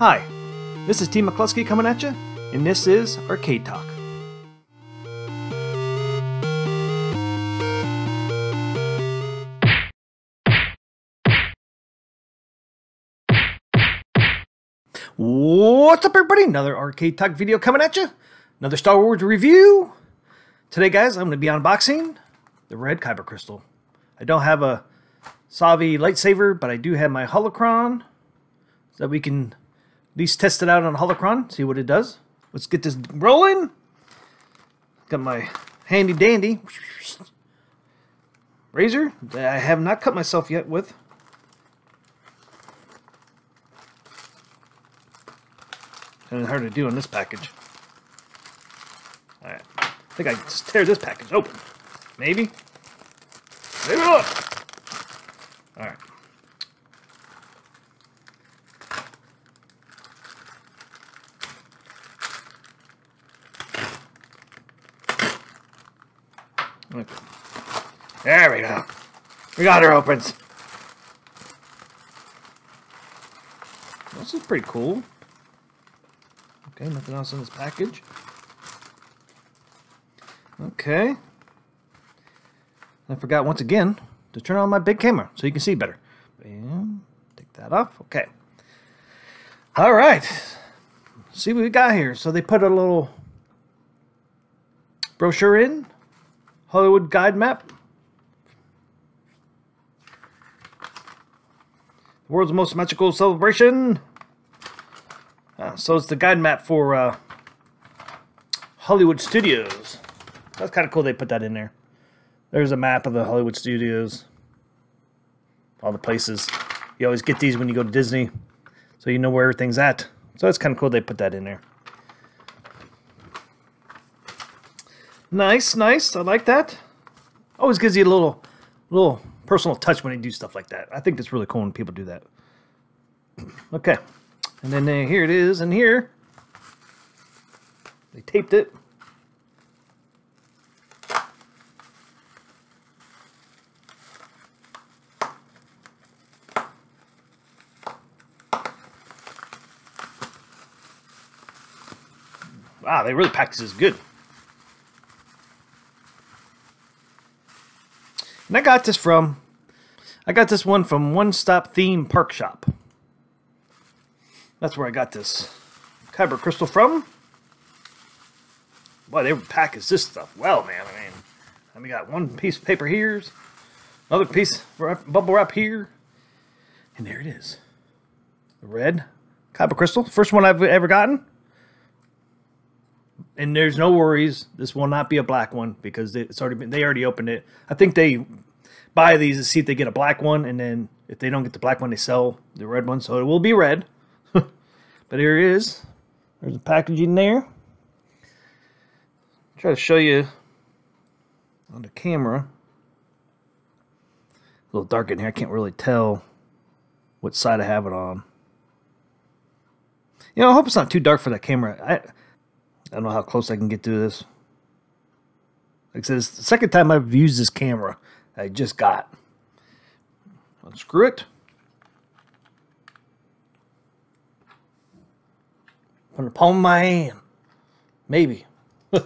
Hi, this is T McClosky coming at you, and this is Arcade Talk. What's up, everybody? Another Arcade Talk video coming at you. Another Star Wars review. Today, guys, I'm going to be unboxing the Red Kyber Crystal. I don't have a Savi lightsaber, but I do have my Holocron so that we can at least test it out on Holocron, see what it does. Let's get this rolling. Got my handy dandy razor that I have not cut myself yet with. Kind of hard to do on this package. Alright. I think I just tear this package open. Maybe? Maybe not. Alright. There we go. We got her opens. This is pretty cool. Okay, nothing else in this package. Okay. I forgot once again to turn on my big camera so you can see better. Bam. Take that off. Okay. All right. See what we got here. So they put a little brochure in. Hollywood guide map. The world's most magical celebration. Uh, so it's the guide map for uh, Hollywood Studios. That's kind of cool they put that in there. There's a map of the Hollywood Studios. All the places. You always get these when you go to Disney. So you know where everything's at. So that's kind of cool they put that in there. Nice, nice. I like that. Always gives you a little, little personal touch when you do stuff like that. I think that's really cool when people do that. Okay. And then uh, here it is, and here they taped it. Wow, they really packed this good. And I got this from, I got this one from One Stop Theme Park Shop. That's where I got this Kyber crystal from. Boy, they package this stuff well, man. I mean, we got one piece of paper here, another piece of bubble wrap here, and there it is. The red Kyber crystal, first one I've ever gotten. And there's no worries. This will not be a black one because it's already been. They already opened it. I think they buy these to see if they get a black one, and then if they don't get the black one, they sell the red one. So it will be red. But here it is. There's the packaging there. Try to show you on the camera. A little dark in here. I can't really tell what side I have it on. You know, I hope it's not too dark for that camera. I, I don't know how close I can get to this. Like I said, it's the second time I've used this camera I just got. Unscrew it. From the palm of my hand. Maybe. a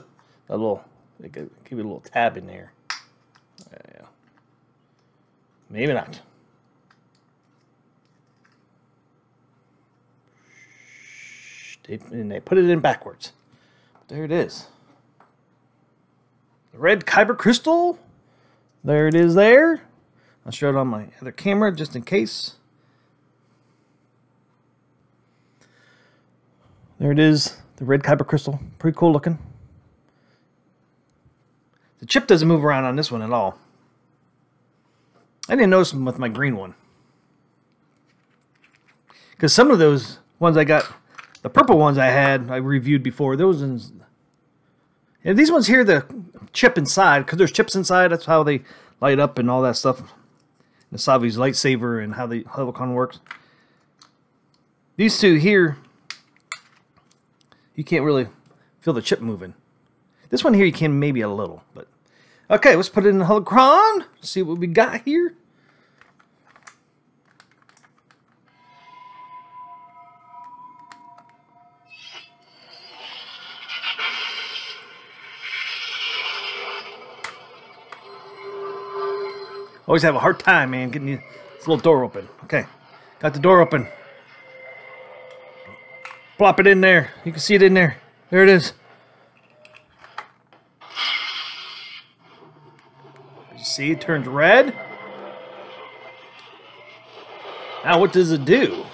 little, give you a little tab in there. Yeah. Maybe not. And they put it in backwards. There it is. The red kyber crystal. There it is there. I'll show it on my other camera just in case. There it is, the red kyber crystal. Pretty cool looking. The chip doesn't move around on this one at all. I didn't notice them with my green one. Because some of those ones I got, the purple ones I had, I reviewed before, those ones, and these ones here, the chip inside, because there's chips inside, that's how they light up and all that stuff. The Savi's lightsaber and how the Holocron works. These two here, you can't really feel the chip moving. This one here you can maybe a little, but okay, let's put it in the holocron. See what we got here. Always have a hard time, man, getting this little door open. Okay, got the door open. Plop it in there. You can see it in there. There it is. You see, it turns red. Now, what does it do?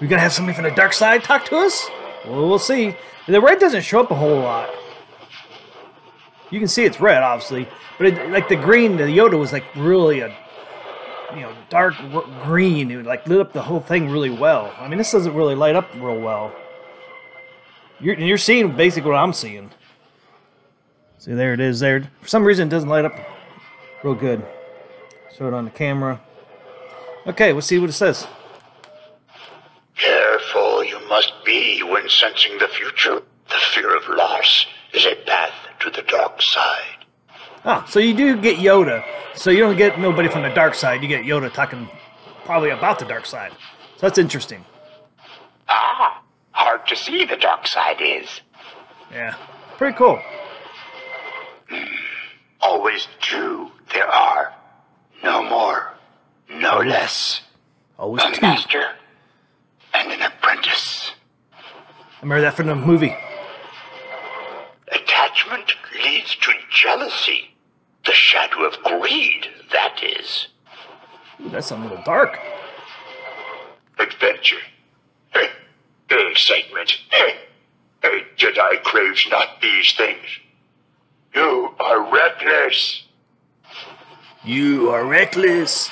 We gonna have somebody from the dark side talk to us? Well, we'll see. The red doesn't show up a whole lot. You can see it's red, obviously, but it, like the green, the Yoda was like really a you know dark green. It like lit up the whole thing really well. I mean, this doesn't really light up real well. You're you're seeing basically what I'm seeing. See, there it is. There, for some reason, it doesn't light up real good. Show it on the camera. Okay, we'll see what it says. Careful you must be when sensing the future. The fear of loss is a path to the dark side. Ah, so you do get Yoda. So you don't get nobody from the dark side. You get Yoda talking probably about the dark side. So that's interesting. Ah, hard to see the dark side is. Yeah, pretty cool. Always true, there are. No more, no less. Always A two. master and an apprentice. I remember that from the movie. Attachment leads to jealousy. The shadow of greed, that is. Ooh, that sounds a little dark. Adventure. Excitement. A Jedi craves not these things. You are reckless. You are reckless.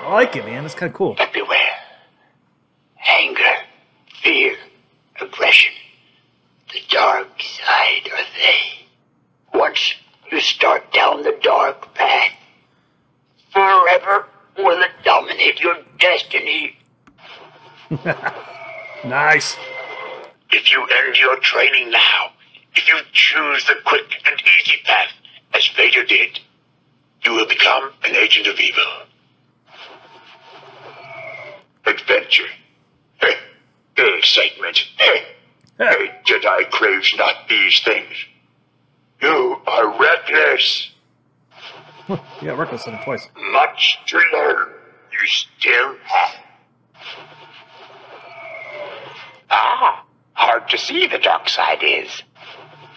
I like it, man. It's kind of cool. But beware. Anger, fear, aggression. The dark side are they. You start down the dark path, forever will it dominate your destiny. Nice. If you end your training now, if you choose the quick and easy path, as Vader did, you will become an agent of evil. Adventure. Excitement. A Jedi craves not these things. You are reckless. got reckless in it twice. Much to learn. You still have. Ah, hard to see the dark side is.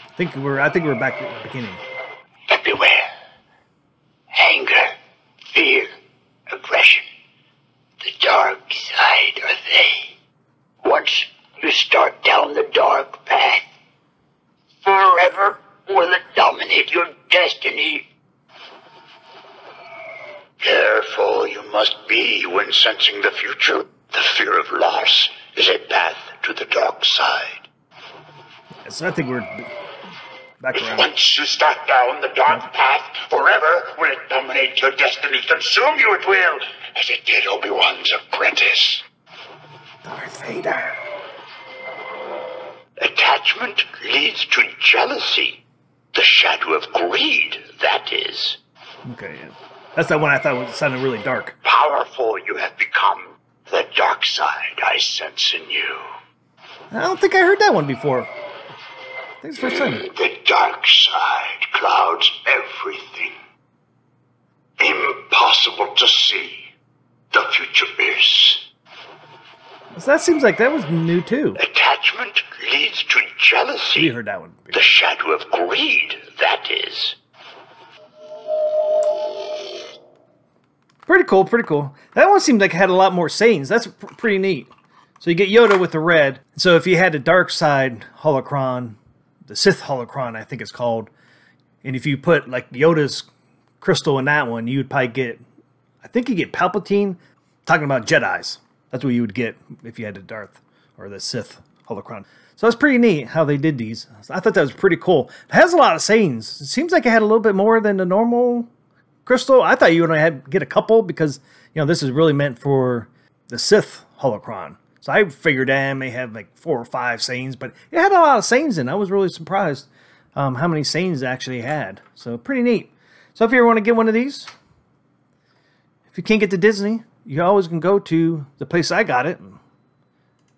I think we're. I think we're back at the beginning. But beware. Anger, fear, aggression. The dark side are they. Once you start down the dark path, forever will it dominate your destiny. Careful you must be when sensing the future. The fear of loss is a path to the dark side. So I think we're back around. Once you start down the dark path, forever will it dominate your destiny. Consume you it will, as it did Obi-Wan's apprentice. Darth Vader. Attachment leads to jealousy. The shadow of greed, that is. Okay, yeah. That's that one I thought was sounded really dark. Powerful you have become. The dark side I sense in you. I don't think I heard that one before. Thanks for it's the first time. The dark side clouds everything. Impossible to see. The future is. So that seems like that was new too. Attachment leads to jealousy. You heard that one. The shadow of greed, that is. Pretty cool, pretty cool. That one seemed like it had a lot more sayings. That's pr- pretty neat. So you get Yoda with the red. So if you had a dark side holocron, the Sith holocron, I think it's called, and if you put like Yoda's crystal in that one, you would probably get, I think you get Palpatine. Talking about Jedi's, that's what you would get if you had a Darth or the Sith holocron. So that's pretty neat how they did these. I thought that was pretty cool. It has a lot of sayings. It seems like it had a little bit more than the normal crystal. I thought you would only get a couple because you know this is really meant for the Sith holocron. So I figured I may have like four or five sayings, but it had a lot of sayings in. I was really surprised um, how many sayings actually had. So pretty neat. So if you ever want to get one of these, if you can't get to Disney, you always can go to the place I got it.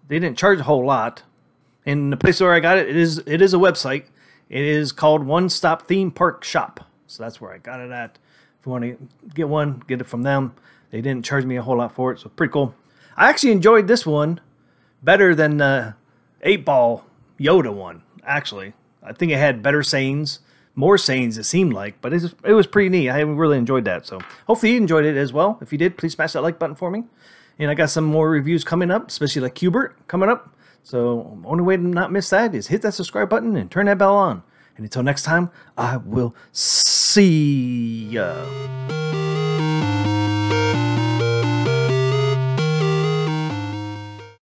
They didn't charge a whole lot, and the place where I got it, it is it is a website. It is called One Stop Theme Park Shop. So that's where I got it at If you want to get one, get it from them. They didn't charge me a whole lot for it, so pretty cool. I actually enjoyed this one better than the 8 ball Yoda one, actually. I think it had better sayings, more sayings it seemed like, but it was, it was pretty neat. I really enjoyed that. So hopefully you enjoyed it as well. If you did, please smash that like button for me. And I got some more reviews coming up, especially like Q*bert coming up. So only way to not miss that is hit that subscribe button and turn that bell on. And until next time, I will see ya.